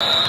you